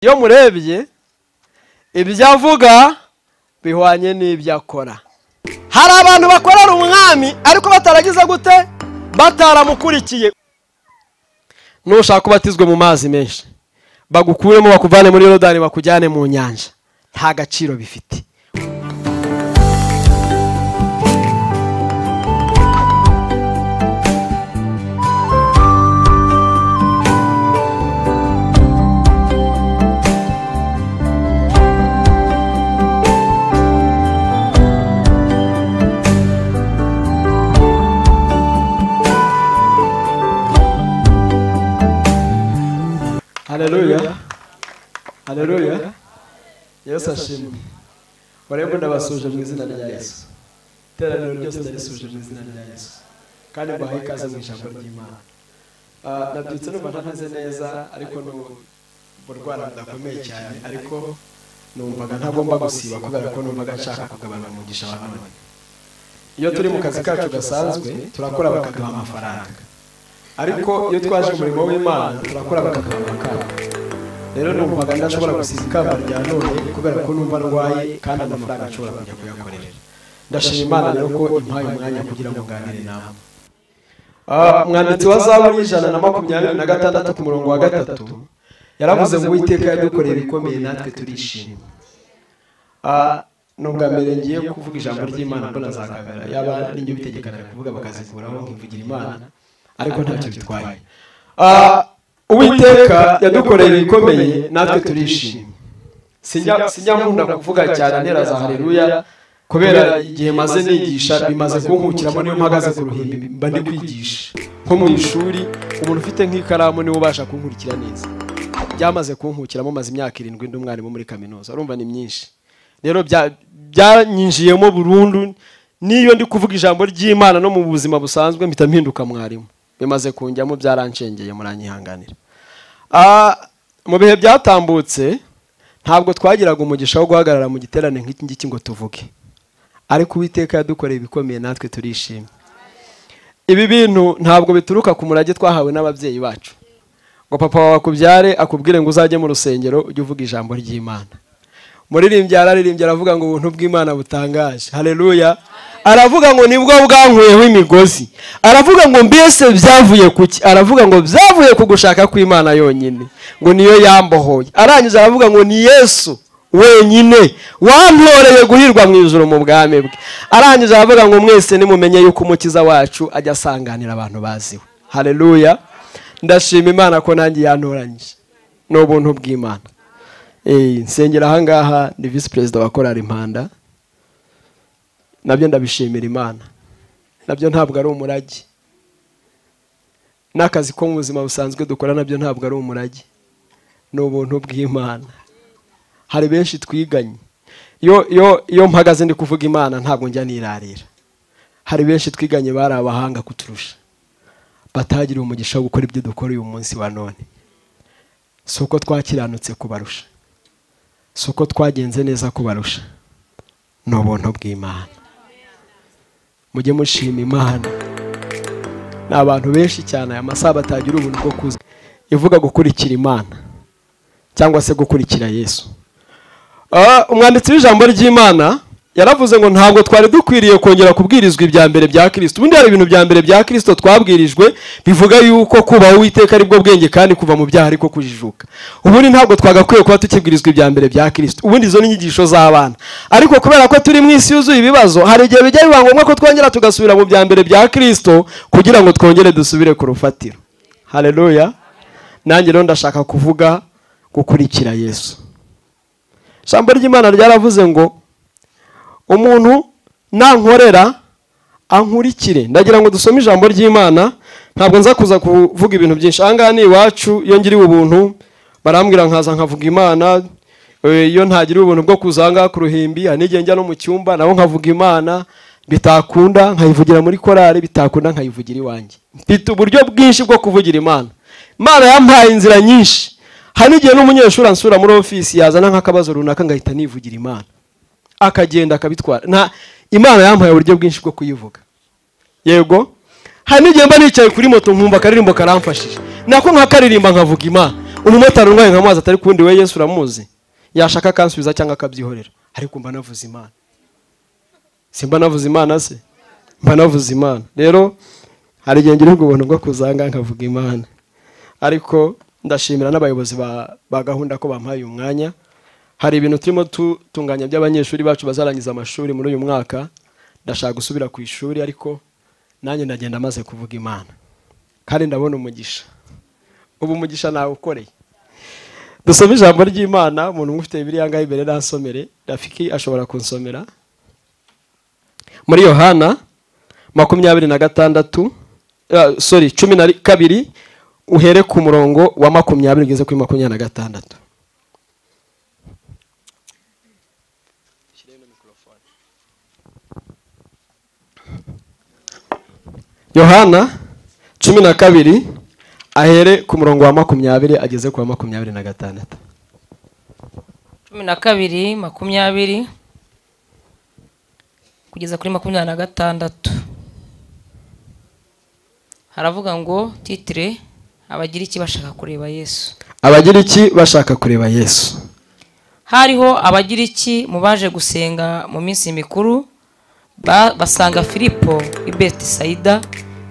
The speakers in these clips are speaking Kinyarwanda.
iyo murebye ibyo avuga bihwanye n'ibyo akora. Hari abantu bakorera umwami ariko bataragize gute? Bataramukurikiye. Nushaka ubatizwe mu mazi menshi. Bagukuremo bakuvane muri yorodani bakujyane mu nyanja. Nta gaciro bifite. Haleluya haleluya yesu ashimwe barebe ndabasuje mu izina rya yesu. Iteraniro ryose ndarisuje mu izina rya yesu. Kandi mbahaye ikaze mu ijambo ry'imana. Ah, nabyutse numva ntameze neza ariko ni uburwara budakomeye cyane. Ariko numvaga ntagomba gusiba kubera ko numvaga nshaka kugabana umugisha wa none. Iyo turi mu kazi kacu gasanzwe turakora bakaduha amafaranga. Ariko iyo twaje umurimo w'imana turakora bakaduha amafaranga rero numvaga ndashobora gusiga ikamba rya none kubera ko numva ndwaye kandi amafaranga nshobora kujya kuyakorera. Ndashima imana rero ko impaye umwanya kugira ngo nganire nawe Ah, umwanditsi wa zaburi y'ijana na makumyabiri na gatandatu ku murongo wa gatatu yaravuze ngo uwiteka yadukoreye ibikomeye natwe turishima Ah, ni ubwa mbere ngiye kuvuga ijambo ry'imana mbona za kamera. Yaba n'ibyo bitegekana kuvuga bakazikuraho nkivugira imana. Ariko ntacyo bitwaye. Ah, uwiteka yadukoreye ibikomeye natwe turishima Sinjya- nkunda kuvuga cyane ntera za haleluya. Kubera igihe maze nigisha bimaze kunkukiramo niyo mpagaze ku ruhimbi mba ndi kwigisha. nko mu ishuri umuntu ufite nk'ikaramu ni we ubasha kunkurikira neza. Byamaze kunkukiramo maze imyaka irindwi ndi umwarimu muri kaminuza. Urumva ni myinshi. Rero bya- byanyinjiyemo burundu n'iyo ndi kuvuga ijambo ry'imana no mu buzima busanzwe mpita mpinduka mwarimu. Bimaze kunjyamo byarancengeye muranyihanganira. Ah, mu bihe byatambutse ntabwo twagiraga umugisha wo guhagarara mu giterane nk'iki ngiki ngo tuvuge. Ariko uwiteka yadukoreye ibikomeye natwe turishima ibi bintu ntabwo bituruka ku murage twahawe n'ababyeyi bacu. Ngo papa wawe akubyare akubwire ngo uzajye mu rusengero ujye uvuga ijambo ry'imana. Muririmbyi yararirimbye aravuga ngo ubuntu bw'imana butangaje. Haleluya aravuga ngo ni bwo bwankuyeho imigozi. Aravuga ngo mbese byavuye ku ki aravuga ngo byavuye ku gushaka kw'imana yonyine. Ngo niyo yambohoye. Arangiza aravuga ngo ni yesu wenyine. Wantoreye guhirwa mu ijoro mu bwami bwe. Arangiza aravuga ngo mwese nimumenye yuko umukiza wacu ajya asanganira abantu baziwe haleluya ndashima imana ko nanjye yantoranyije. Ni ubuntu bw'imana. Nsengera ahangaha ni visi perezida wa korari impanda. Na byo ndabishimira imana. Nabyo ntabwo ari umurage. N'akazi ko mu buzima busanzwe dukora na byo ntabwo ari umurage. Ni ubuntu bw'imana. Hari benshi twiganye. Iyo mpagaze ndi kuvuga imana ntabwo njya nirarira. Hari benshi twiganye bari abahanga kuturusha. Batagiriye umugisha wo gukora ibyo dukora uyu munsi wa none. Si uko twakiranutse kubarusha. Si uko twagenze neza kubarusha. Ni ubuntu bw'imana. Mujye mushima imana. Ni abantu benshi cyane aya masaha batagira ubuntu bwo kuza. Ivuga gukurikira imana cyangwa se gukurikira yesu. Ah, umwanditsi w'ijambo ry'imana yaravuze ngo ntabwo twari dukwiriye kongera kubwirizwa ibya mbere bya kirisito ubundi hari ibintu bya mbere bya kirisito twabwirijwe bivuga yuko kubaho uwiteka ari bwo bwenge kandi kuva mu byaha ariko kujijuka. Ubundi ntabwo twagakwiye kuba tukibwirizwa ibya mbere bya kirisito ubundi izo ni inyigisho z'abana. Ariko kubera ko turi mu isi yuzuye ibibazo hari igihe bijya biba ngombwa ko twongera tugasubira mu bya mbere bya kirisito kugira ngo twongere dusubire ku rufatiro. Haleluya. Nanjye rero ndashaka kuvuga gukurikira yesu. Ijambo ry'imana ryaravuze ngo umuntu nankorera ankurikire. Ndagira ngo dusome ijambo ry'imana ntabwo nza kuza kuvuga ibintu byinshi. Ahangaha ni iwacu iyo ngiriwe ubuntu barambwira nkaza nkavuga imana Eh, iyo ntagiriwe ubuntu bwo kuza ahangaha ku ruhimbi hari n'igihe njya no mu cyumba nabo nkavuga imana bitakunda nkayivugira muri korari bitakunda nkayivugira iwanjye. Mfite uburyo bwinshi bwo kuvugira imana. Imana yampaye inzira nyinshi. Hari n'igihe n'umunyeshuri ansura muri ofisi yazana nk'akabazo runaka ngahita nivugira imana. Akagenda akabitwara. Nta imana yampaye uburyo bwinshi bwo kuyivuga. Yego hari n'igihe mba nicaye kuri moto nkumva akaririmbo karamfashije. Nako nkakaririmba nkavuga imana. Umumotari urwaye nkamubaza atari kundi we yesu uramuzi. Yashaka akansubiza cyangwa akabyihorera. Ariko mba navuze imana. Simba navuze imana se? Mba navuze imana. Rero hari igihe ngira ubwo bwo kuzanga nkavuga imana. Ariko ndashimira n'abayobozi ba, gahunda ko bampaye uyu mwanya. Hari ibintu turimo tutunganya by'abanyeshuri bacu bazarangiza amashuri muri uyu mwaka. Ndashaka gusubira ku ishuri ariko nanjye ndagenda maze kuvuga imana. Kandi ndabona umugisha. Ubu umugisha nawe ukoreye dusome ijambo ry'imana umuntu umwe ufite bibiriya ngaho imbere nasomere rafiki ashobora kunsomera. Muri yohana makumyabiri na gatandatu uh, sorry cumi na kabiri uhere ku murongo wa makumyabiri ugeze kuri makumyabiri na gatandatu. Yohana cumi na kabiri ahere ku murongo wa makumyabiri ageze ku wa makumyabiri na gatandatu. Cumi na kabiri makumyabiri kugeza kuri makumyabiri na gatandatu. Haravuga ngo titire abagira iki bashaka kureba yesu? Abagira iki bashaka kureba yesu? Hariho abagira iki mu baje gusenga mu minsi mikuru? Basanga filipo i betisayida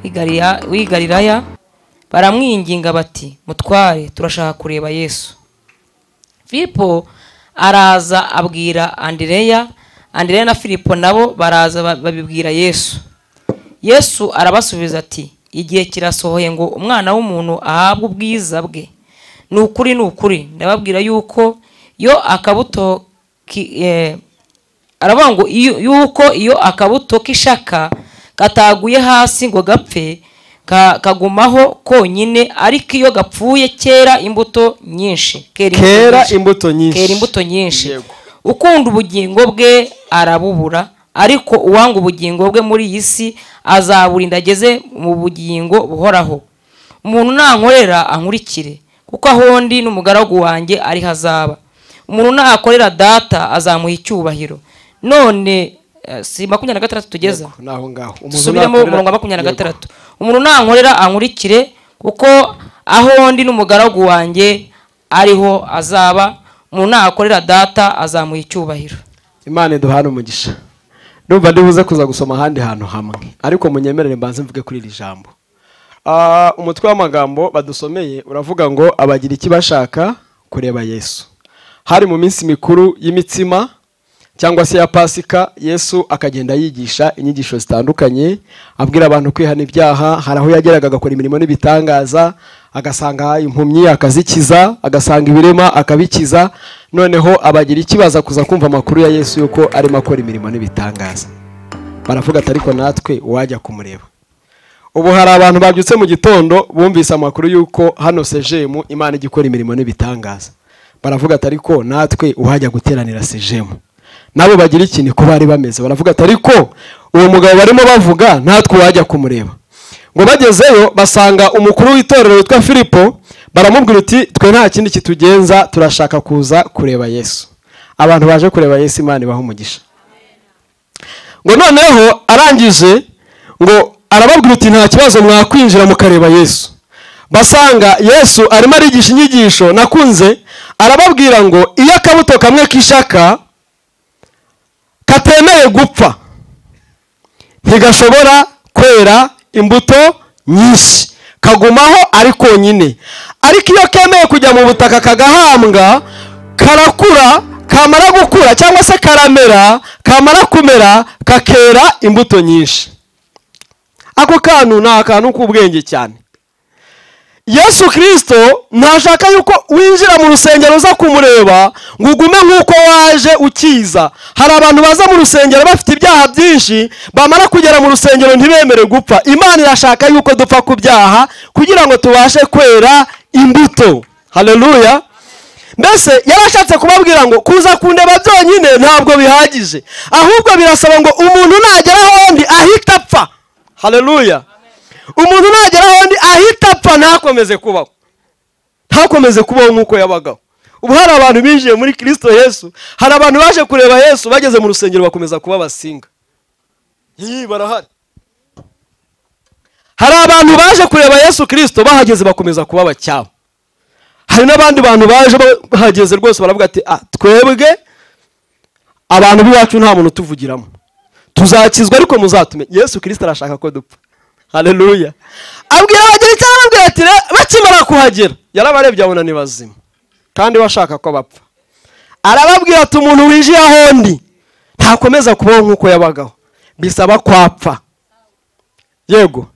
w'i Galiya- w'i galilaya baramwinginga bati mutware turashaka kureba yesu. Filipo araza abwira andereya andereya na filipo nabo baraza ba- babibwira yesu. Yesu arabasubiza ati igihe kirasohoye ngo umwana w'umuntu ahabwe ubwiza bwe. Ni ukuri ni ukuri. Ndababwira yuko iyo akabuto eh, aravuga ngo iyo- yuko iyo akabuto k'ishaka kataguye hasi ngo gapfe ka- kagumaho konyine ariko iyo gapfuye kera imbuto nyinshi. Kera imbuto nyinshi. kera imbuto nyinshi. Ukunda ubugingo bwe arabubura ariko uwanga ubugingo bwe muri iyi si azaburinda ageze mu bugingo buhoraho. Umuntu nankorera ankurikire kuko aho ndi n'umugaragu wanjye ari hazaba umuntu nakorera data azamuha icyubahiro. None eh, si makumyabiri na gatandatu tugeza dusubiremo umurongo wa makumyabiri na gatandatu. Umuntu nankorera ankurikire kuko aho ndi n'umugaragu wanjye ariho azaba. Umuntu nakorera data azamuha icyubahiro. Imana iduhane umugisha. Ndumva ndibuze kuza gusoma ahandi hantu hamwe. Ariko munyemerere mbanze mvuge kuri iri jambo. Ah, umutwe w'amagambo badusomeye uravuga ngo abagira iki bashaka kureba yesu. Hari mu minsi mikuru y'imitsima cyangwa se ya pasika yesu akagenda yigisha inyigisho zitandukanye abwira abantu kwihana ibyaha hari aho yageraga agakora imirimo n'ibitangaza agasanga impumyi akazikiza agasanga ibirema akabikiza noneho abagira ikibaza kuza kumva amakuru ya yesu yuko arimo akora imirimo n'ibitangaza. Baravuga ati ariko natwe uwajya kumureba. Ubu hari abantu babyutse mu gitondo bumvise amakuru y'uko hano sejemu imana ijya ikora imirimo n'ibitangaza. Baravuga ati ariko natwe uwajya guteranira sejemu. Nabo bagira ikintu ko bari bameze. Baravuga ati ariko uwo mugabo barimo bavuga natwe uwajya kumureba. Ngo bagezeyo basanga umukuru w'itorero witwa filipo baramubwira uti twe nta kindi kitugenza turashaka kuza kureba yesu. Abantu baje kureba yesu imana ibaha umugisha. Ngo noneho arangije ngo arababwira uti nta kibazo mwakwinjira mukareba yesu. Basanga yesu arimo arigisha inyigisho nakunze arababwira ngo iyo akabuto kamwe k'ishaka katemeye gupfa. Ntigashobora kwera imbuto nyinshi. Kagumaho ari konyine. Ariko iyo kemeye kujya mu butaka kagahambwa karakura kamara gukura cyangwa se karamera kamara kumera kakera imbuto nyinshi. Ako kantu ni akantu k'ubwenge cyane. Yesu kirisito ntashaka yuko winjira mu rusengero uza kumureba ngo ugume nk'uko waje ukiza. Hari abantu baza mu rusengero bafite ibyaha byinshi bamara kugera mu rusengero ntibemere gupfa. Imana irashaka yuko dupfa ku byaha kugira ngo tubashe kwera imbuto. Haleluya mbese yarashatse kubabwira ngo kuza kundeba byonyine ntabwo bihagije. Ahubwo birasaba ngo umuntu nagera ahondi ahita apfa. Haleluya umuntu nagera ahondi ahita apfa ntakomeze kubaho. Ntakomeze kubaho nk'uko yabagaho. Ubu hari abantu binjiye muri kirisito yesu hari abantu baje kureba yesu bageze mu rusengero bakomeza kuba basinga iyi barahari? Hari abantu baje kureba yesu kirisito bahageze bakomeza kuba abacyaha hari n'abandi bantu baje bahageze rwose baravuga ati ah twebwe abantu b'iwacu nta muntu utuvugiramo tuzakizwa ariko muzatume. Yesu kirisita arashaka ko dupfa. Haleluya abwira icyo arababwira ati "Re- bakimara kuhagera. Yarabarebye abona ni bazima. Kandi we ashaka ko bapfa. Arababwira ati umuntu winjiye aho ndi ntakomeza kubaho nk'uko yabagaho. Bisaba kwapfa. Yego.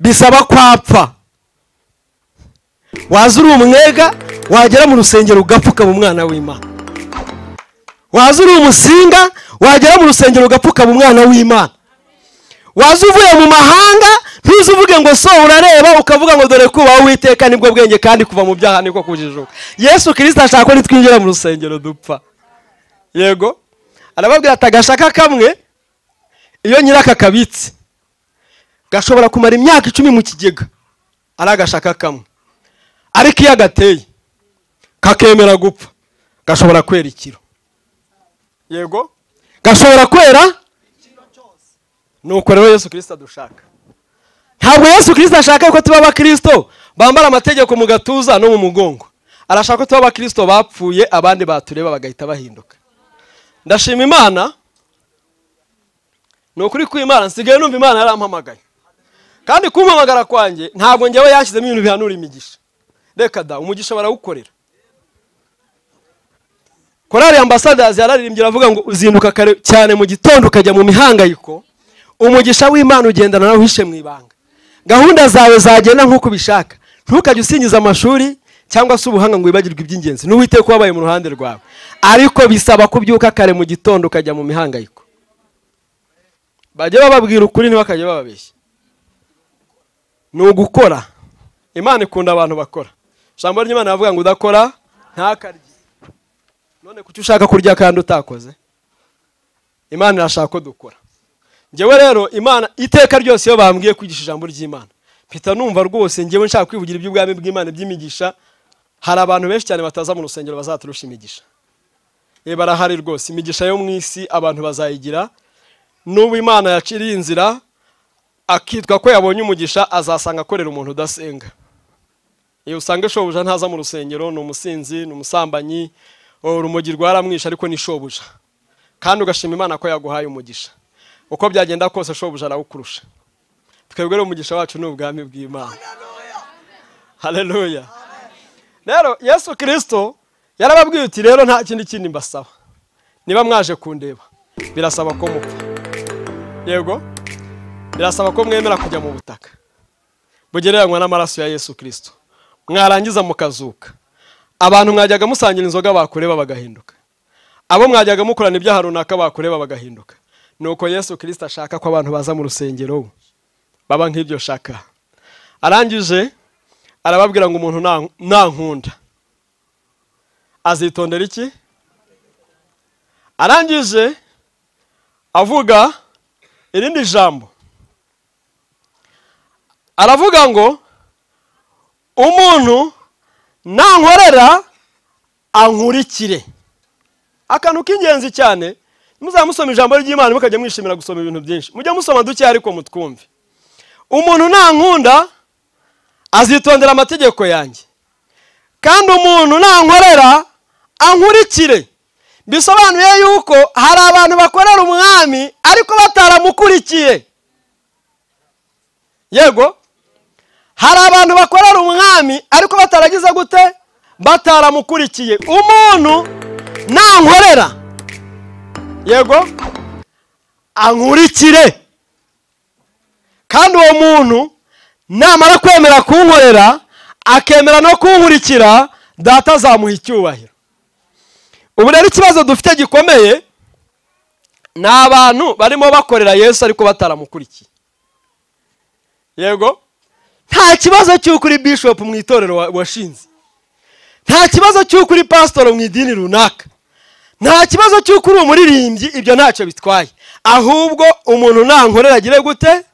Bisaba kwapfa. Waza uri umwega wagera mu rusengero ugapfukama umwana w'imana. Waza uri umusinga wagera mu rusengero ugapfukama umwana w'imana. Waza uvuye mu mahanga ntuze uvuge ngo so urareba ukavuga ngo dore kubaho uwiteka ni bwo bwenge kandi kuva mu byaha niko kujijuka. Yesu kirisita ashaka ko nitwinjira mu rusengero dupfa. Yego. Arababwira ati agashaka kamwe iyo nyiraka kabitse. Gashobora kumara imyaka icumi mu kigega. Ari agashaka kamwe. Ariko iyo agateye kakemera gupfa. Gashobora kwera ikiro. Yego. Gashobora kwera nuko rero yesu kirisita dushaka ntabwo yesu kirisita ashaka ko tuba abakirisito bambara amategeko mu gatuza no mu mugongo. Arashaka ko tuba abakirisito bapfuye abandi batureba bagahita bahinduka. Ndashima imana ni ukuri kw'imana nsigaye numva imana yarampamagaye. Kandi kumpamagara kwanjye ntabwo njyewe yashyizemo ibintu bihanura imigisha. Reka da umugisha barawukorera. Korari ambasadazi yararirimbye iravuga ngo uzinduka kare cyane mu gitondo ukajya mu mihangayiko umugisha w'imana ugendana nawe uhishe mu ibanga. Gahunda zawe zagenda nk'uko ubishaka. Ntukajye usingiza amashuri cyangwa se ubuhanga ngo wibagirwe iby'ingenzi. N'uwite ko wabaye mu ruhande rwawe. Ariko bisaba kubyuka kare mu gitondo ukajya mu mihangayiko. Bajye bababwira ukuri ntibakajye bababeshya. Ni ugukora. Imana ikunda abantu bakora. Ijambo ry'imana bavuga ngo udakora ntakarye. None kuki ushaka kurya kandi utakoze? Imana irashaka ko dukora. Njyewe rero imana iteka ryose iyo bambwiye kwigisha ijambo ry'imana. Mpita numva rwose njyewe nshaka kwivugira iby'ubwami bw'imana by'imigisha. Hari abantu benshi cyane bataza mu rusengero bazaturusha imigisha. Barahari rwose. Imigisha yo mu isi abantu bazayigira. N'ubu imana yaciriye inzira akitwa ko yabonye umugisha azasanga akorera umuntu udasenga. Iyo usanga shobuja ntaza mu rusengero ni umusinzi ni umusambanyi urumogi rwaramwishe ariko ni shobuja. Kandi ugashima imana ko yaguhaye umugisha. Uko byagenda kose shobuja arawukurusha twebwe rero umugisha wacu ni ubwami bw'imana. Haleluya rero yesu kirisito yarababwiye uti rero nta kindi kindi mbasaba. Niba mwaje kundeba birasaba ko mupfa. Yego birasaba ko mwemera kujya mu butaka bugereranywa n'amaraso ya yesu kirisito mwarangiza mukazuka. Abantu mwajyaga musangira inzoga bakureba bagahinduka. Abo mwajyaga mukorana ibyaha runaka bakureba bagahinduka. Nuko yesu kirisito ashaka ko abantu baza mu rusengero baba nk'ibyo shaka arangije arababwira ngo umuntu nta- nankunda azitondera iki? Arangije avuga irindi jambo. Aravuga ngo umuntu nankorera ankurikire. Akantu k'ingenzi cyane muzaba musoma ijambo ry'imana mukajya mwishimira gusoma ibintu byinshi. Mujye musoma duke ariko mutwumve. Umuntu nankunda azitondera amategeko yanjye. Kandi umuntu nankorera ankurikire. Bisobanuye yuko hari abantu bakorera umwami ariko bataramukurikiye yego hari abantu bakorera umwami ariko bataragize gute? Bataramukurikiye. Umuntu nankorera yego? Ankurikire. Kandi uwo muntu namara kwemera kunkorera akemera no kunkurikira data azamuha icyubahiro. Ubu rero ikibazo dufite gikomeye ni abantu barimo bakorera yesu ariko bataramukurikiye yego? Nta kibazo cy'uko uri bishop mu itorero wa- washinze. Nta kibazo cy'uko uri pasitoro mu idini runaka. Nta kibazo cy'uko uri umuririmbyi ibyo ntacyo bitwaye. Ahubwo umuntu nankorera agire gute?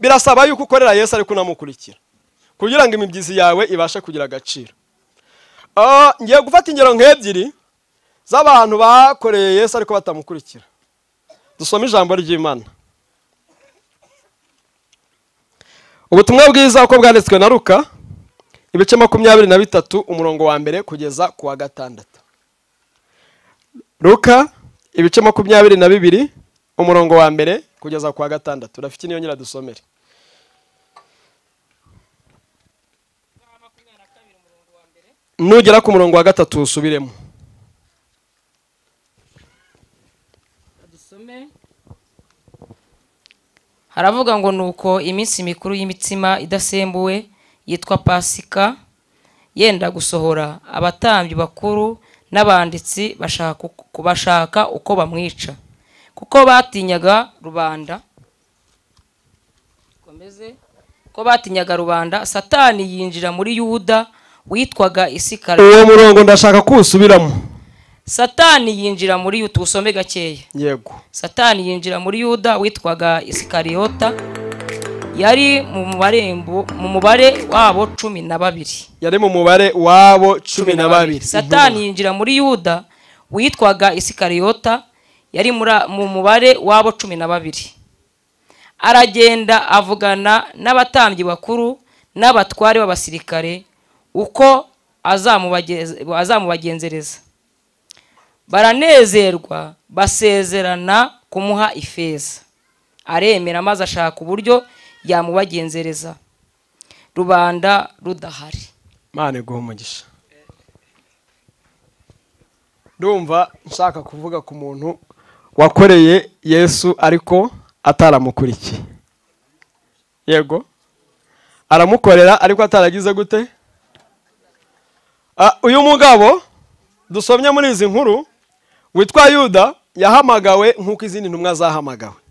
Birasaba yuko ukorera yesu ariko unamukurikira. Kugira ngo imibyizi yawe ibashe kugira agaciro. Ah, ngiye gufata ingero nk'ebyiri z'abantu bakoreye yesu ariko batamukurikira. Dusome ijambo ry'imana. Ubutumwa bwiza uko bwanditswe na ruka ibice makumyabiri na bitatu umurongo wa mbere kugeza ku wa gatandatu. Luka ibice makumyabiri na bibiri umurongo wa mbere kugeza ku wa gatandatu. Rafiki niyo nyiradusomere. Nugera ku murongo wa gatatu usubiremo. Haravuga ngo nuko iminsi mikuru y'imitsima idasembuwe yitwa pasika yenda gusohora abatambyi bakuru n'abanditsi bashaka uko- bamwica. Kuko batinyaga rubanda ko batinyaga rubanda satani yinjira muri yuda witwaga isikari uwo murongo ndashaka ko usubiramo satani yinjira muri yuda tuwusome gakeya. Yego. Satani yinjira muri yuda witwaga isikariyota yari mu mubare wabo cumi na babiri. Yari mu mubare wabo cumi na babiri. satani yinjira muri yuda witwaga isikariyota yari mu mubare wabo cumi na babiri. Aragenda avugana n'abatambyi bakuru n'abatware b'abasirikare uko azamubagenzereza. Baranezerwa basezerana kumuha ifeza. Aremera maze ashaka uburyo yamubagenzereza. Rubanda rudahari. Mane guha umugisha. Ndumva nshaka kuvuga ku muntu wakoreye yesu ariko ataramukurikiye yego. Aramukorera ariko ataragize gute? Ah, uyu mugabo dusomye muri izi nkuru witwa yuda yahamagawe nk'uko izindi ntumwa zahamagawe. Ah,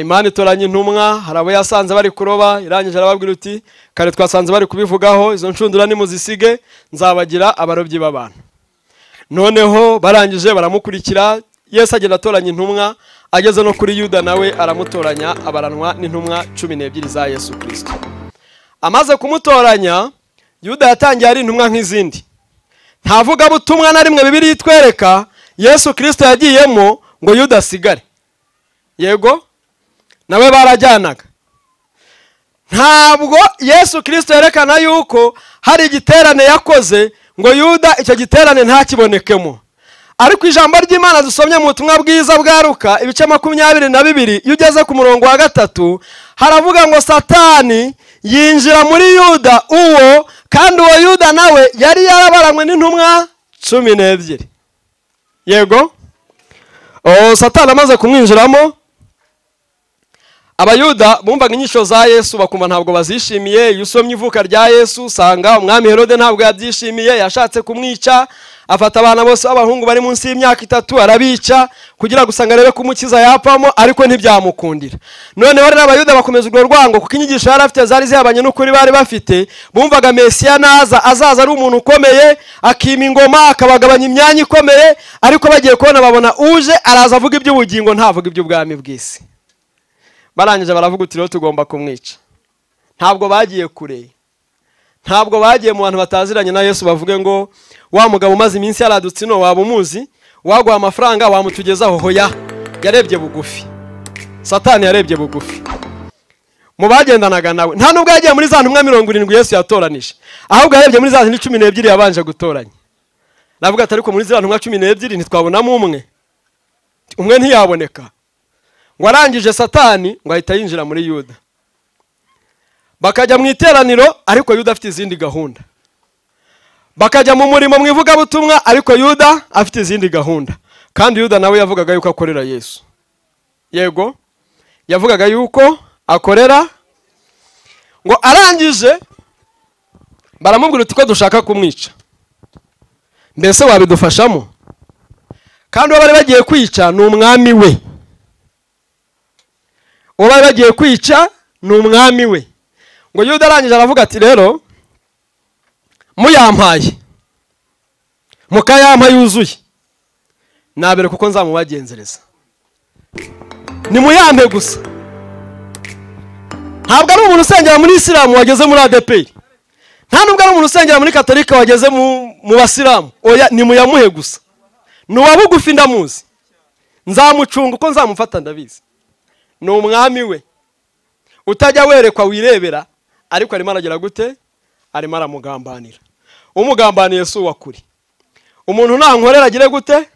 imana itoranya intumwa hari abo yasanze bari kuroba irangije arababwira uti kare twasanze bari kubivugaho izo nshundura nimuzisige nzabagira abarobyi b'abantu. Noneho barangije baramukurikira yesu agenda atoranya intumwa ageze no kuri yuda nawe aramutoranya abaranwa n'intumwa cumi n'ebyiri za yesu kirisito amaze kumutoranya yuda yatangiye ari intumwa nk'izindi. Nta vugabutumwa na rimwe bibiri itwereka yesu kirisito yagiyemo ngo yuda asigare. Yego? Nawe barajyanaga. Ntabwo yesu kirisito yerekana yuko hari igiterane yakoze ngo yuda icyo giterane ntakibonekemo. Ariko ijambo ry'imana dusomye mu butumwa bwiza bwa ruka ibice makumyabiri na bibiri iyo ugeze ku murongo wa gatatu haravuga ngo satani yinjira muri yuda uwo kandi uwo yuda nawe yari yarabaranywe n'intumwa cumi n'ebyiri. Yego? Oh, satani amaze kumwinjiramo abayuda bumvaga inyigisho za yesu bakumva ntabwo bazishimiye. Iyo usomye ivuka rya yesu usanga umwami herode ntabwo yabyishimiye yashatse kumwica afata abana bose b'abahungu bari munsi y'imyaka itatu arabica kugira ngo usanga arebe ko umukiza yapfamo ariko ntibyamukundira. Noneho rero abayuda bakomeza urwo rwango kuko inyigisho yari afite zari zihabanye n'ukuri bari bafite bumvaga mesiya naza azaza ari umuntu ukomeye akima ingoma akabagabanya imyanya ikomeye ariko bagiye kubona babona uje araza avuga iby'ubugingo ntavuga iby'ubwami bw'isi. Barangije baravuga uti rero tugomba kumwica. Ntabwo bagiye kure. Ntabwo bagiye mu bantu bataziranye na yesu bavuge ngo wa mugabo umaze iminsi yaradutse ino waba umuzi? Waguha amafaranga wamutugezaho hoya yarebye bugufi. Satani yarebye bugufi. Mu bagendanaga nawe nta nubwo yagiye muri za ntumwa mirongo irindwi yesu yatoranije ahubwo yarebye muri za zindi cumi n'ebyiri yabanje gutoranya. Navuga ati ariko muri ziriya ntumwa cumi n'ebyiri ntitwabonamo umwe. Umwe ntiyaboneka. Ngo arangije satani ngo ahita yinjira muri yuda. Bakajya mu iteraniro ariko yuda afite izindi gahunda. Bakajya mu murimo mu ivugabutumwa ariko yuda afite izindi gahunda. Kandi yuda nawe yavugaga yuko akorera yesu. Yego yavugaga yuko akorera. Ngo arangije baramubwira uti ko dushaka kumwica? Mbese wabidufashamo? Kandi uwo bari bagiye kwica ni umwami we. Uwo bari bagiye kwica ni umwami we. Ngo yuda arangije aravuga ati rero muyampaye. Mukayampa yuzuye. Nabere kuko nzamubagenzereza. Nimuyampe gusa. Ntabwo ari umuntu usengera muri isilamu wageze muri adeperi nta nubwo ari umuntu usengera muri katolika wageze mu mu basilamu. Oya nimuyamuhe gusa. Ni uwa bugufi ndamuzi. Nzamucunga uko nzamufata ndabizi. Ni umwami we. Utajya werekwa wirebera ariko arimo aragira gute? Arimo aramugambanira. Umugambaniye si uwakuri umuntu nankorera agire gute?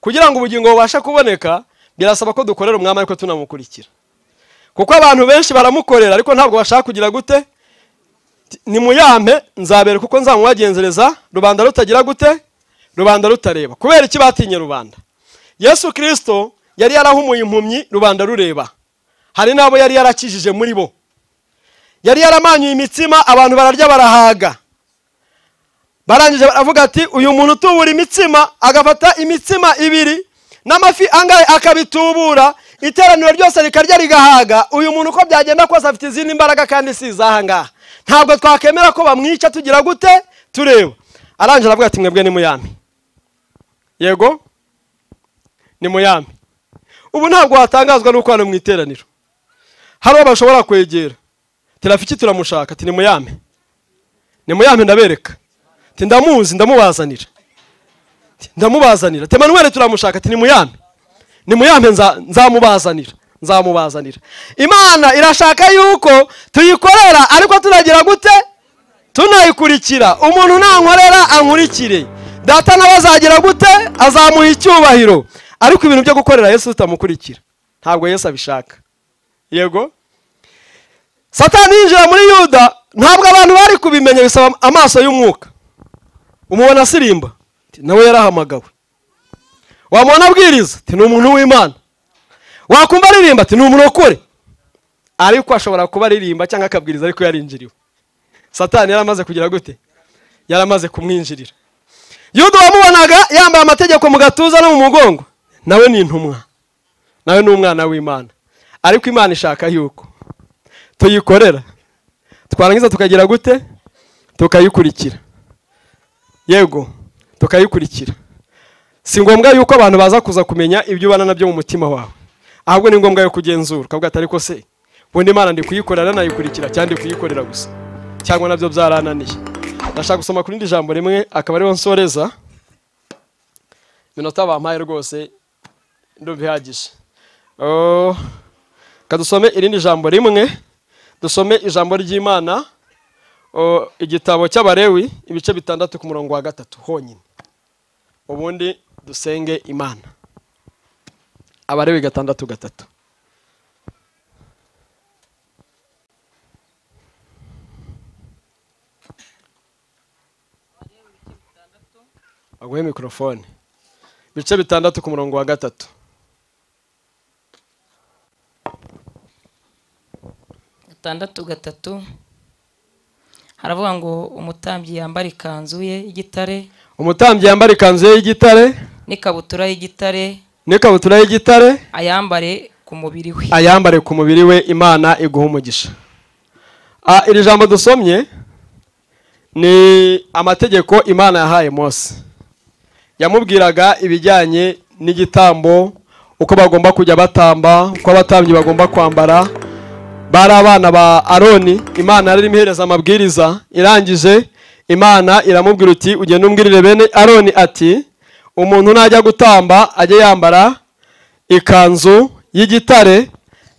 Kugira ngo ubugingo bubashe kuboneka birasaba ko dukorera umwami ariko tunamukurikira. Kuko abantu benshi baramukorera ariko ntabwo bashaka kugira gute? Ni muyampe nzabere kuko nzamubagenzereza rubanda rutagira gute? Rubanda rutareba. Kubera iki batinye rubanda? Yesu kirisito yari yarahumuye impumyi rubanda rureba. Hari n'abo yari yarakijije muri bo. Yari yaramanyuye imitsima abantu bararya barahaga. Barangije baravuga ati uyu muntu utubura imitsima agafata imitsima ibiri n'amafi angahe akabitubura? Iteraniro ryose rikarya rigahaga. Uyu muntu uko byagenda kose afite izindi mbaraga kandi si izaha ngaha. Ntabwo twakemera ko bamwica tugira gute? Tureba. Arangije aravuga ati mwebwe ni muyami. Yego ni muyami. Ubu ntabwo watangazwa n'uko hano mu iteraniro. Hari uwo bashobora kwegera. Terafiki turamushaka ati ni muyame. Ni muyame ndabereka. Ati ndamuzi ndamubazanira. Ndamubazanira. Temanuweli turamushaka. Ati ni muyame. Ni muyame nza- nzamubazanira. Nzamubazanira. Imana irashaka yuko tuyikorera ariko tunagira gute? Tunayikurikira. Umuntu nankorera ankurikire. Data nawe azagira gute? Azamuha icyubahiro. Ariko ibintu byo gukorera yesu tutamukurikira. Ntabwo yesu abishaka. Yego? Satani yinjira muri yuda ntabwo abantu bari kubimenya bisaba amaso y'umwuka. Umubona asirimba? Nawe yarahamagawe. Wamubona abwiriza? Ni umuntu w'imana. Wakumva aririmba? Ati ni umurokore ariko ashobora kuba aririmba cyangwa akabwiriza ariko yarinjiriwe. Satani yaramaze kugira gute? Yaramaze kumwinjirira. Yuda wamubonaga yambaye amategeko mu gatuza no mu mugongo. Nawe ni intumwa. Nawe ni umwana w'imana. Ariko imana ishaka yuko tuyikorera. Twarangiza tukagira gute? Tukayikurikira. Yego tukayikurikira. Si ngombwa yuko abantu baza kuza kumenya ibyo ubana na byo mu mutima wawe. Ahubwo ni ngombwa yo kugenzura. Ukavuga ati ariko se ubundi imana ndi kuyikorera nayikurikira cyangwa ndi kuyikorera gusa? Cyangwa na byo byarananiye? Ndashaka gusoma ku rindi jambo rimwe akaba ariho nsoreza. Iminota bampaye rwose ndumva ihagije Oh, kadusome irindi jambo rimwe dusome ijambo ry'imana oh, igitabo cy'abarewi ibice bitandatu ku murongo wa gatatu honyine. Ubundi dusenge imana. Abarewi gatandatu gatatu. Aguhe mikorofone ibice bitandatu ku murongo wa gatatu. Gatandatu gatatu. Haravuga ngo umutambyi yambara ikanzu ye y'igitare. Umutambyi yambara ikanzu ye y'igitare. N'ikabutura y'igitare. N'ikabutura y'igitare. Ayambare ku mubiri we. Ayambare ku mubiri we imana iguha umugisha. Iri jambo dusomye ni amategeko imana yahaye mose. Yamubwiraga ibijyanye n'igitambo uko bagomba kujya batamba uko abatambyi bagomba kwambara. Bari abana ba aroni imana yari irimo ihereza amabwiriza irangije imana iramubwira uti ugenda umbwirire bene aroni ati umuntu najya gutamba ajye yambara ikanzu y'igitare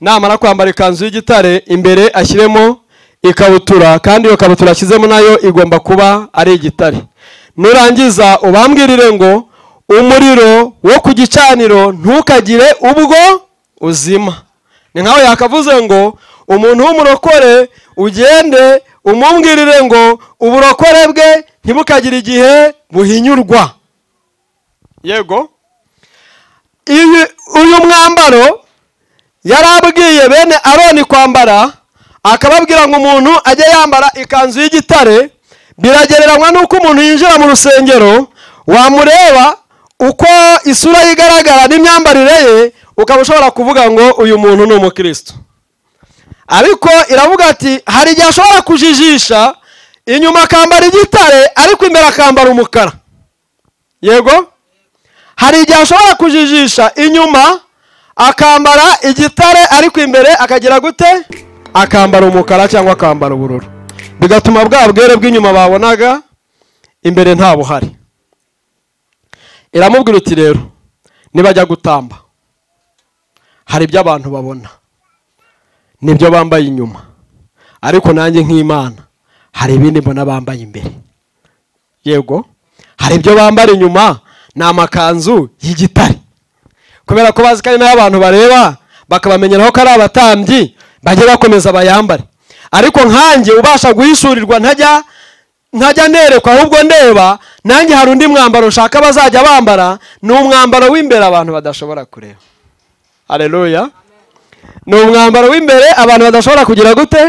namara kwambara ikanzu y'igitare imbere ashyiremo ikabutura kandi iyo kabutura ashyizemo na yo igomba kuba ari igitare. Nurangiza ubambwirire ngo umuriro wo ku gicaniro ntukagire ubwo uzima. Ni nkaho yakavuze ngo umuntu w'umurokore ugende umumbwirire ngo uburokore bwe ntibukagire igihe buhinyurwa. Yego. Uyu mwambaro yari abwiye bene aroni kwambara akababwira ngo umuntu ajye yambara ikanzu y'igitare biragereranywa n'uko umuntu yinjira mu rusengero wamureba uko isura ye igaragara n'imyambarire ye ukaba ushobora kuvuga ngo uyu muntu ni umukristo. Ariko iravuga ati hari igihe ashobora kujijisha inyuma akambara igitare ariko imbere akambara umukara. Yego? Hari igihe ashobora kujijisha inyuma akambara igitare ariko imbere akagira gute? Akambara umukara cyangwa akambara ubururu. Bigatuma bwa bwere bw'inyuma babonaga imbere nta buhari. Iramubwira uti rero nibajya gutamba. Hari ibyo abantu babona. Nibyo bambaye inyuma. Ariko nanjye nk'imana hari ibindi mbona bambaye imbere. Yego hari ibyo bambara inyuma ni amakanzu y'igitare. Kubera ko bazi ko ari na yo abantu bareba bakabamenyeraho ko ari abatambyi bajye bakomeza bayambare. Ariko nkanjye ubasha guhishurirwa ntajya ntajya nerekwa ahubwo ndeba nanjye hari undi mwambaro nshaka bazajya bambara ni umwambaro w'imbere abantu badashobora kureba. Hareruya ni umwambaro w'imbere abantu badashobora kugira gute?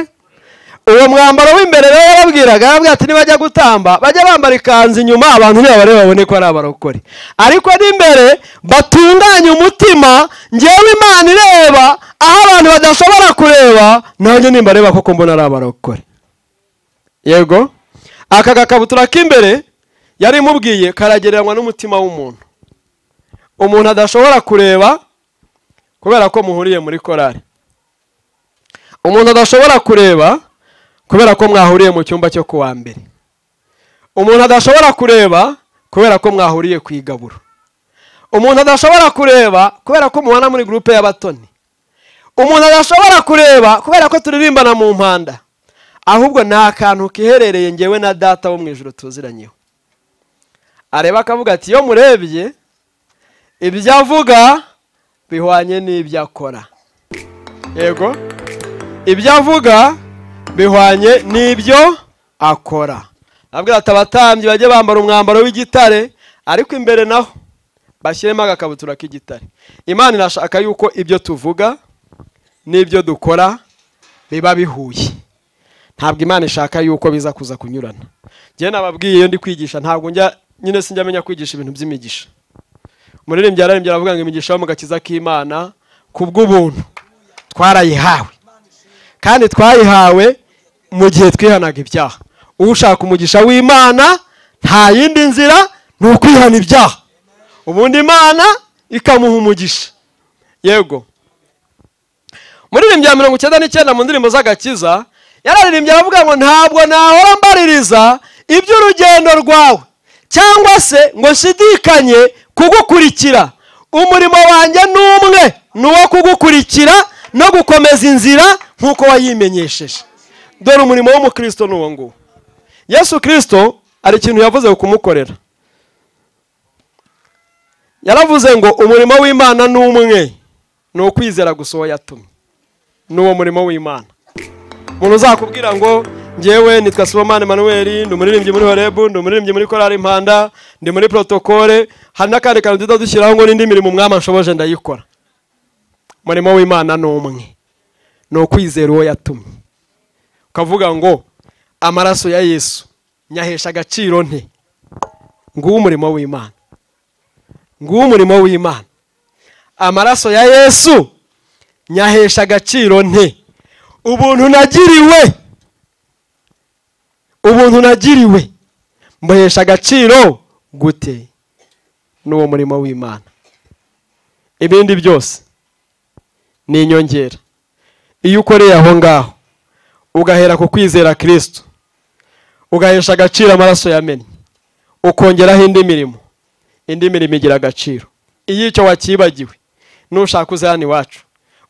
Uwo mwambaro w'imbere rero yarabwiraga yarabwira ati nibajya gutamba. Bajya bambara ikanzu inyuma abantu nibabareba babone ko ari abarokore. Ariko n'imbere batunganye umutima ngewe imana ireba aho abantu badashobora kureba nanjye nimba areba koko mbona ari abarokore. Yego. Aka gakabutura k'imbere yari imubwiye karagereranywa n'umutima w'umuntu. Umuntu adashobora kureba kubera ko muhuriye muri korari umuntu adashobora kureba kubera ko mwahuriye mu cyumba cyo kuwa mbere. Umuntu adashobora kureba kubera ko mwahuriye ku igaburo. Umuntu adashobora kureba kubera ko mubana muri gurupe y'abatoni. Umuntu adashobora kureba kubera ko turirimbana mu mpanda. Ahubwo ni akantu kiherereye ngewe na data wo mu ijoro tuziranyeho areba akavuga ati iyo murebye ibyo avuga bihwanye n'ibyo akora. Yego ibyo avuga bihwanye n'ibyo akora. Abwira ati abatambyi bajye bambara umwambaro w'igitare ariko imbere naho bashyiremo agakabutura k'igitare. Imana irashaka yuko ibyo tuvuga n'ibyo dukora biba bihuye. Ntabwo imana ishaka yuko biza kuza kunyurana. Njyewe nababwiye iyo ndi kwigisha ntabwo njya nyine sinjya amenya kwigisha ibintu by'imigisha. Umuririmbyi yararimbye aravuga ngo imigisha yo mu gakiza k'imana ku bw'ubuntu twarayihawe. Kandi twayihawe mu gihe twihanaga ibyaha. Ushaka umugisha w'imana nta yindi nzira ni ukwihana ibyaha. Ubundi imana ikamuha umugisha. Yego. Muririmbyi ya mirongo icyenda n'icyenda mu ndirimbo z'agakiza yararirimbye aravuga ngo ntabwo nahora mbaririza iby'urugendo rwawe. Cyangwa se ngo nshidikanye kugukurikira. Umurimo wanjye ni umwe ni uwo kugukurikira no gukomeza inzira nk'uko wayimenyesheje. Dore umurimo w'umukristo ni uwo nguwo. Yesu kirisito hari ikintu yavuze kumukorera. Yaravuze ngo umurimo w'imana ni umwe ni ukwizera gusa uwo yatumye. Ni uwo murimo w'imana. Umuntu uzakubwira ngo ngewe nitwa sibomani manuel ndi umuririmbyi muri horebu ndi umuririmbyi muri korari impanda ndi muri protokole hari n'akandi kantu duhita dushyiraho ngo n'indi mirimo umwami nshoboje ndayikora. Umurimo w'imana ni umwe ni ukwizera uwo yatumye. Ukavuga ngo amaraso ya yesu nyahesha agaciro nte? Nguwo umurimo w'imana. Nguwo umurimo w'imana. Amaraso ya yesu nyahesha agaciro nte? Ubuntu nagiriwe. Ubuntu nagiriwe mbuhesha agaciro gute n'uwo murimo w'imana. Ibindi byose ni inyongera iyo ukoreye aho ngaho ugahera ku kwizera kirisito ugahesha agaciro amaraso yamennye ukongeraho indi mirimo indi mirimo igira agaciro. Iyo icyo wakibagiwe nushaka uze hano iwacu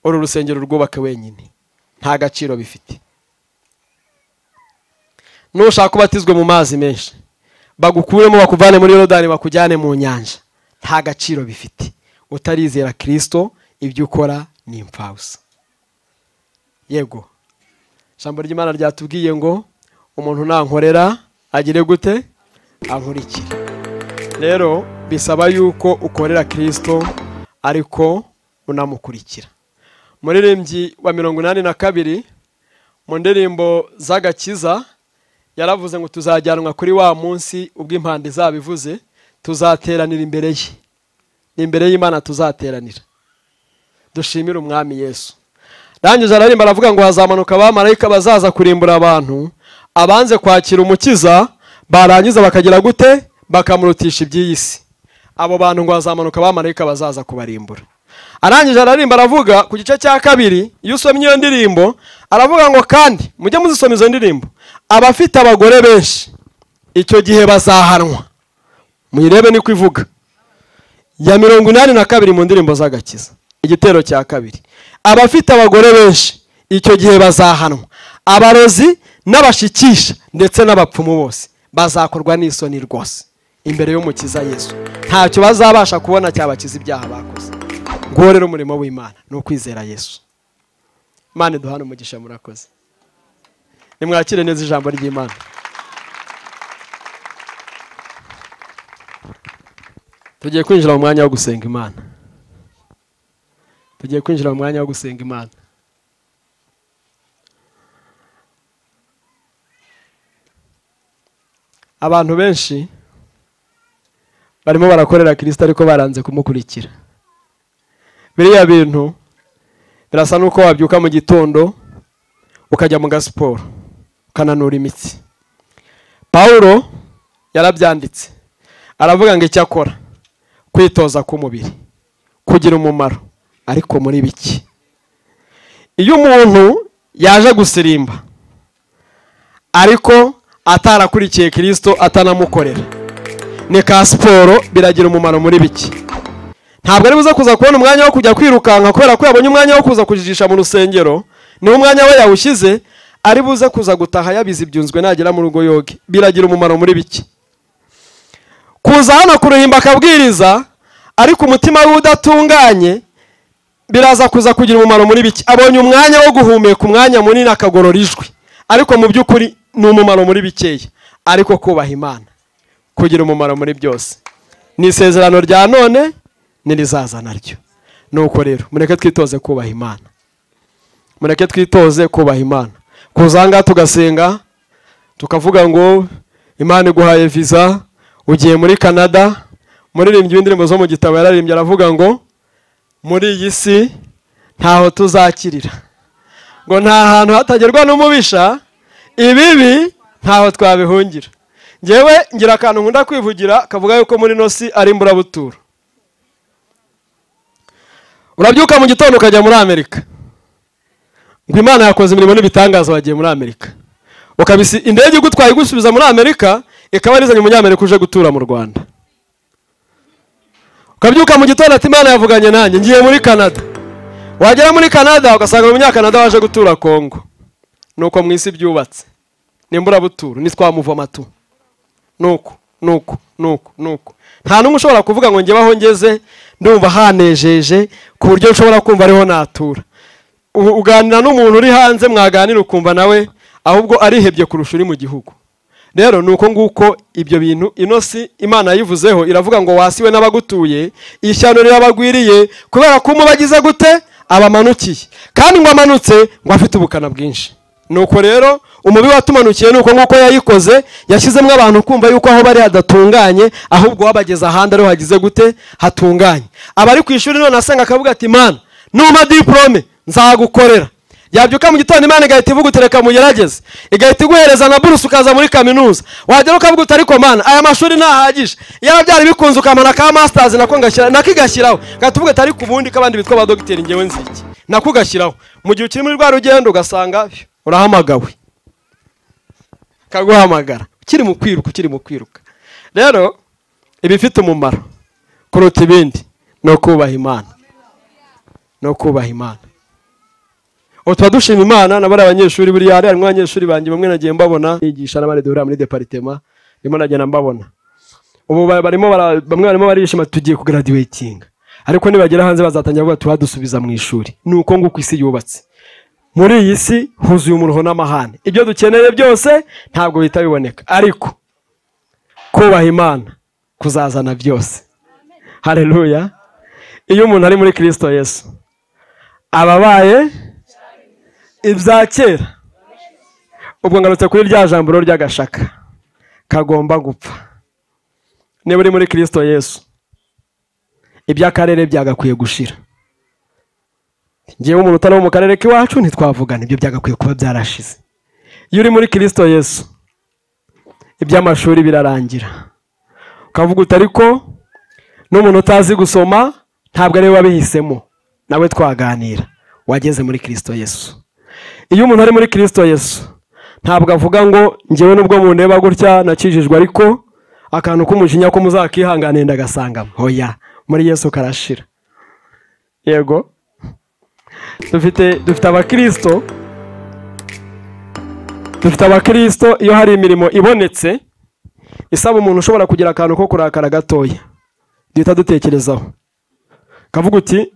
uru rusengero rwubake wenyine. Nta gaciro bifite. Nushaka ubatizwe mu mazi menshi. Bagukuremo bakuvane muri yorodani bakujyane mu nyanja. Nta gaciro bifite. Utarizera kirisito ibyo ukora ni imfabusa yego. Ijambo ry'imana ryatubwiye ngo umuntu nankorera agire gute? Ankurikire. Rero bisaba yuko ukorera kirisito ariko unamukurikira. Muririmbyi wa mirongo inani na kabiri mu ndirimbo z'agakiza yaravuze ngo tuzajyanwa kuri wa munsi ubwo impande zabivuze tuzateranira imbere ye. Ni imbere y'imana tuzateranira. Dushimire umwami yesu. Rangije ararimba aravuga ngo hazamanuka abamarayika bazaza kurimbura abantu abanze kwakira umukiza barangiza bakagira gute? Bakamurutisha iby'iyi si abo bantu ngo hazamanuka abamarayika bazaza kubarimbura. Arangije ararimba aravuga ku gice cya kabiri iyo usomye iyo ndirimbo aravuga ngo kandi mujye muzisoma izo ndirimbo. Abafite abagore benshi icyo gihe bazahanwa. Muyirebe niko ivuga. Ya mirongo inani na kabiri mu ndirimbo z'agakiza igitero cya kabiri. Abafite abagore benshi icyo gihe bazahanwa. Abarozi n'abashikisha ndetse n'abapfumu bose bazakorwa n'isoni rwose. Imbere y'umukiza yesu. Ntacyo bazabasha kubona cyabakiza ibyaha bakoze. Nguwo rero umurimo w'imana ni ukwizera yesu. Imana iduhane umugisha murakoze. Nimwakire neza ijambo ry'imana. Tugiye kwinjira mu mwanya wo gusenga imana. Tugiye kwinjira mu mwanya wo gusenga imana. Abantu benshi barimo barakorera kirisita ariko baranze kumukurikira. Biriya bintu birasa n'uko wabyuka mu gitondo ukajya mu gasiporo ukananura imitsi. Pawulo yarabyanditse aravuga ngo icyo akora kwitoza k'umubiri kugira umumaro ariko muri biki iyo umuntu yaje gusirimba ariko atarakurikiye kirisito atanamukorera. Ni ka siporo biragira umumaro muri biki ntabwo ari buze kuza kubona umwanya wo kujya kwirukanka kubera ko yabonye umwanya wo kuza kujijisha mu rusengero. Niwo umwanya we yawushyize ari buze kuza gutaha yabize ibyunzwe nagera mu rugo yoge biragira umumaro muri biki kuza hano ku ruhimbi akabwiriza ariko umutima we udatunganye biraza kuza kugira umumaro muri biki abonye umwanya wo guhumeka umwanya munini akagorora ijwi. Ariko mu by'ukuri ni umumaro muri bikeya ariko kubaha imana. Kugira umumaro muri byose. Ni isezerano rya none n'irizaza naryo. Nuko rero mureke twitoze kubaha imana. Mureke twitoze kubaha imana. Ngaha tugasenga tukavuga ngo imana iguhaye viza ugiye muri canada. Muririmbyi w'indirimbo zo mu gitabo yararimbye aravuga ngo muri iyi si ntaho tuzakirira. Ngo nta hantu hatagerwa n'umubisha ibibi ntaho twabihungira. Ngewe ngira akantu nkunda kwivugira kavuga yuko muri ino si ari imburabuturo urabyuka mu gitondo ukajya muri amerika. Ngo imana yakoze imirimo n'ibitangaza wagiye muri amerika. Ukabisi indege igutwaye igusubiza muri amerika ikaba yarizanye umunyamerika uje gutura mu rwanda. Ukabyuka mu gitondo ati imana yavuganye nanjye ngiye muri canada. Wagera muri canada ugasanga umunyakanada waje gutura kongo nuko mu isi byubatse. Ni imburabuturo ni twamuvomatu nuko nuko nuko nuko nta n'umwe ushobora kuvuga ngo ngewe aho ngeze ndumva hanejeje ku buryo nshobora kumva ariho natura. Uganira n'umuntu uri hanze mwaganira ukumva nawe ahubwo arihebye kurusha uri mu gihugu. Rero ni uko nguko ibyo bintu ino si imana yayivuzeho iravuga ngo wasiwe n'abagutuye ishyano rirabagwiriye kubera ko umubagize gute abamanukiye. Kandi ngo amanutse ngo afite ubukana bwinshi. Nuko rero umubi watumanukiye nuko nk'uko yayikoze yashyizemo abantu kumva yuko aho bari hadatunganye ahubwo wabageze ahandi ariho hagize gute? Hatunganye. Abari ku ishuri none asanga akavuga ati mana numa diporome nzagukorera. Yabyuka mu gitondo imana igahita ivugutereka mugerageze igahita iguhereza na burusi ukaza muri kaminuza. Wagera ukavuga uti ariko mana aya mashuri ntahagije. Yaba byari bikunze ukamana ka masitazi nako igashyiraho. Gahita uvuga ati ariko ubundi abandi bitwa ba dogiteri ngewe nziki nako ugashyiraho. Mu gihe ukiri muri rwa rugendo ugasanga urahamagawe. Kaguhamagara. Ukiri mu kwiruka ukiri mu kwiruka. Rero ibifite umumaro kuruta ibindi ni ukubaha imana. Ni ukubaha imana. Ubu tuba dushima imana na bariya abanyeshuri buriya hari harimo abanyeshuri banjye bamwe nagiye mbabona yigisha n'abandi duhurira muri deparitema ndimo nagenda mbabona. Ubu barimo bamwe barimo barishima tugiye kugaradiwetinga ariko nibagera hanze bazatangira kuvuga turadusubiza mu ishuri. Ni uko nguko isi yubatse. Muri iyi si huzuye umuruho n'amahane. Ibyo dukeneye byose ntabwo bihita biboneka. Ariko kubaha imana kuzazana byose. Hareruya iyo umuntu ari muri kirisito yesu aba abaye ibya kera. Ubwo ngarutse kuri rya jambo ry'agashaka kagomba gupfa. Niba uri muri kirisito yesu iby'akarere byagakwiye gushira. Ngewe umuntu utari mu karere k'iwacu ntitwavugana ibyo byagakwiye kuba byarashize. Iyo uri muri kirisito yesu iby'amashuri birarangira. Ukavuga uti ariko n'umuntu utazi gusoma ntabwo ari we wabihisemo nawe twaganira. Wageze muri kirisito yesu. Iyo umuntu ari muri kirisito yesu ntabwo avuga ngo ngewe nubwo mundeba gutya nakijijwe ariko akantu k'umujinya ko muzakihanganira ndagasangamo. Hoya muri yesu karashira. Yego. Dufite dufite abakirisito dufite abakirisito iyo hari imirimo ibonetse isaba umuntu ushobora kugira akantu ko kurakara gatoya. Duhita dutekerezaho. Kavuga uti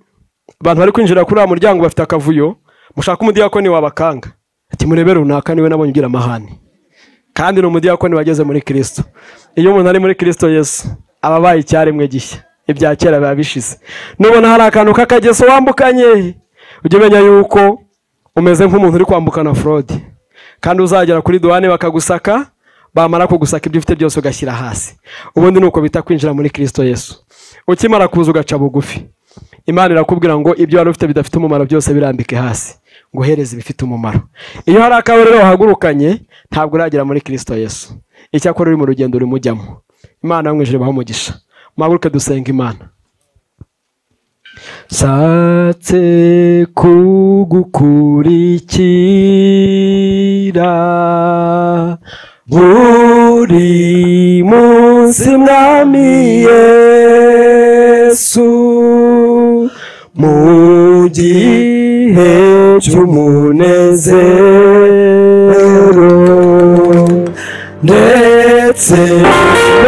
abantu bari kwinjira kuri uriya muryango bafite akavuyo mushaka umudiyakoni wabakanga ati murebe runaka ni we nabonye ugira amahane. Kandi ni umudiyakoni wageze muri kirisito iyo umuntu ari muri kirisito yesu aba abaye icyaremwe gishya. Ibya kera biba bishize nubona hari akantu k'akageso wambukanye. Ujye umenya yuko umeze nk'umuntu uri kwambukana forode kandi uzagera kuri duwane bakagusaka bamara kugusaka ibyo ufite byose ugashyira hasi. Ubundi ni uko bita kwinjira muri kirisito yesu. Ukimara kuza ugaca bugufi. Imana irakubwira ngo ibyo wari ufite bidafite umumaro byose birambike hasi. Ngo uhereze ibifite umumaro. Iyo hari akabariro wahagurukanye ntabwo uragera muri kirisito yesu. Icyakora uri mu rugendo rumujyamo imana yamwijire baho umugisha. Muhaguruke dusenga imana. Nshatse kugukurikira. Buri munsi mwami yesu mu gihe cy'umunezero. Ndetse no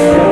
Amen.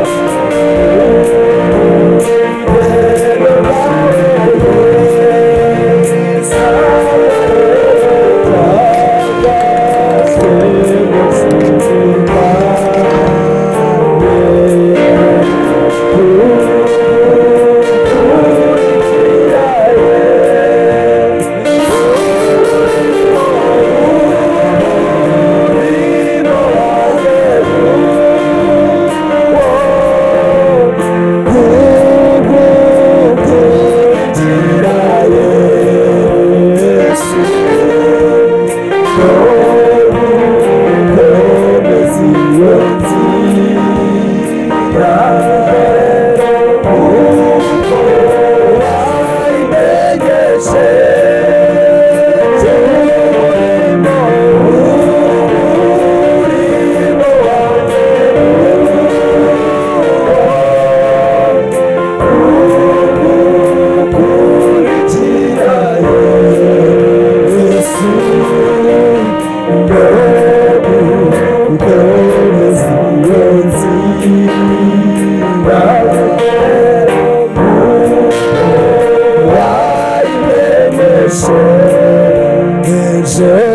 Yeah.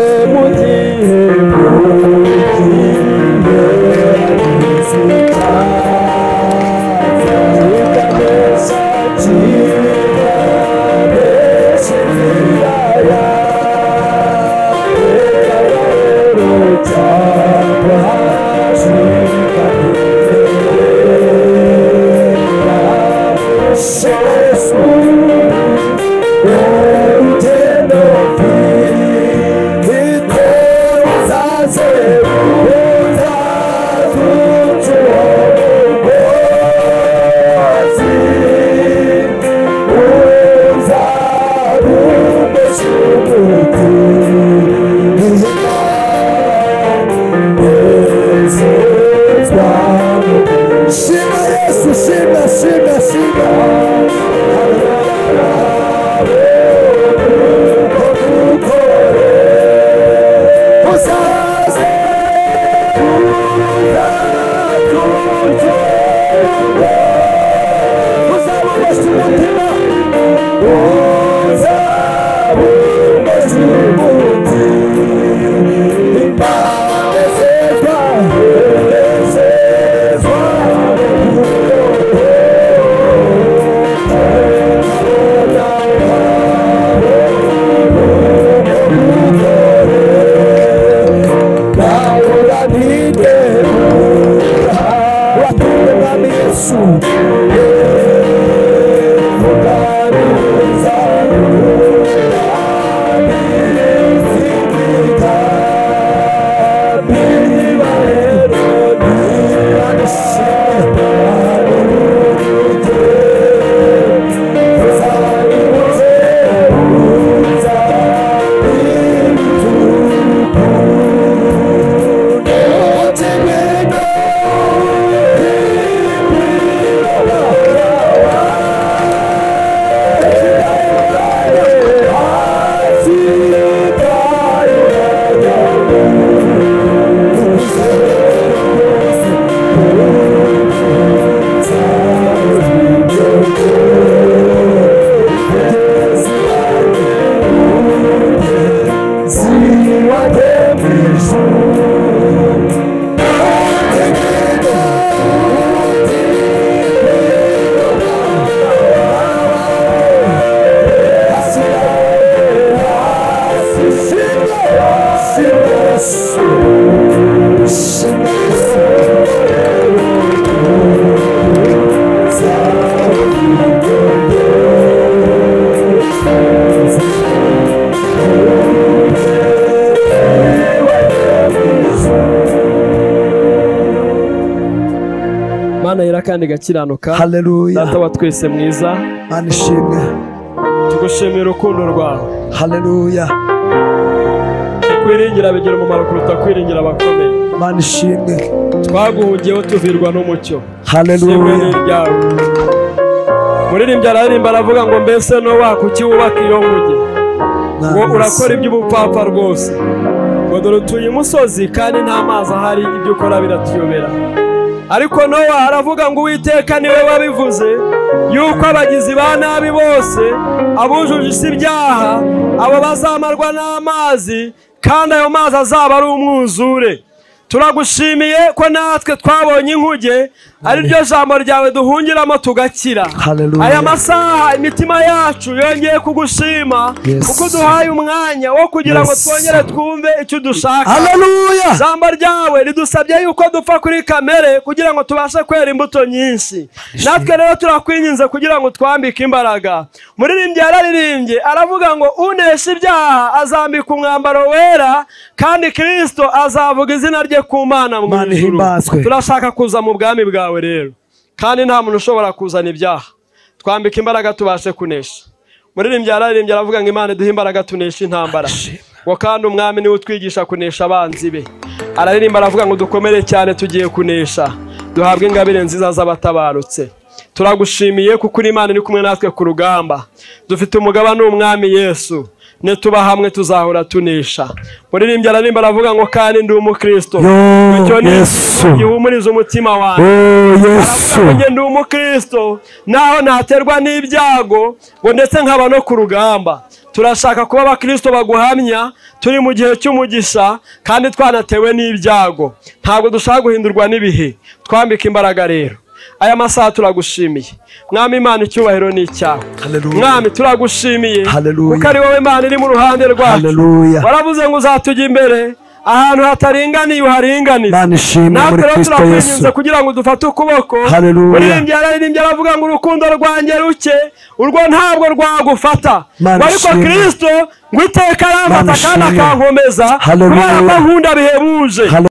Mana yera kandi igakiranuka haleluya data wa twese mwiza. Mana ishimwe. Tugushimira urukundo rwawe. Haleluya kwiringira bigira umumaro kuruta kwiringira abakomeye. Mana ishimwe. Twaguhungiyeho tuvirwa n'umucyo. Haleluya ni iryawe muririmbyi araririmba aravuga ngo mbese nowa kuki wubaka iyo nkuge? Ngo urakora iby'ubupfapfa rwose. Ngo dore utuye imusozi kandi nta mazi ahari ibyo ukora biratuyobera. Ariko nowa aravuga ngo uwiteka ni we wabivuze yuko abagizi ba nabi bose abujuje isi ibyaha abo bazamarwa n'amazi kandi ayo mazi azaba ari umwuzure. Turagushimiye ko natwe twabonye inkuge ari ryo jambo ryawe duhungiramo tugakira. Aya masaha imitima yacu yongeye kugushima kuko uduhaye umwanya wo kugira ngo twongere twumve icyo dushaka. Ijambo ryawe ridusabye yuko dupfa kuri kamere kugira ngo tubashe kwera imbuto nyinshi. Natwe rero turakwinginze kugira ngo twambike imbaraga. Muririmbyi yararirimbye aravuga ngo unesha ibyaha azambika umwambaro wera kandi kirisito azavuga izina rye ku mana mu ijuru. Turashaka kuza mu bwami bwawe. Rero. Kandi nta muntu ushobora kuzana ibyaha. Twambika imbaraga tubashe kunesha. Muririmbyi yararirimbye aravuga ngo imana iduhe imbaraga tunesha intambara. Ngo kandi umwami ni we utwigisha kunesha abanzi be. Araririmba aravuga ngo dukomere cyane tugiye kunesha. Duhabwe ingabire nziza z'abatabarutse. Turagushimiye kuko uri imana iri kumwe natwe ku rugamba. Dufite umugaba n'umwami yesu. Nituba hamwe tuzahora tunesha. Muririmbyi araririmba aravuga ngo kandi ndi umukristo. Yo, icyo ni Yesu. gihumuriza umutima yesu aravuga ngo njye ndi umukristo. Naho naterwa n'ibyago ngo ndetse nkaba no ku rugamba. Turashaka kuba abakristo baguhamya turi mu gihe cy'umugisha kandi twanatewe n'ibyago. Ntabwo dushaka guhindurwa n'ibihe. Twambika imbaraga rero. Aya masaha turagushimiye. Mwami imana icyubahiro ni icyawe mwami turagushimiye. Kuko ari wowe imana iri mu ruhande rwacu. Waravuze ngo uzatujya imbere. Ahantu hataringaniye uharinganiza natwe rero yesu. kugira ngo dufate ukuboko. Hallelujah. muririmbyi yararirimbye aravuga ngo urukundo rwanjye ruke. Urwo ntabwo rwagufata. Ariko kirisito ngo iteka aramfata kandi akankomeza kubera ko nkunda bihebuje.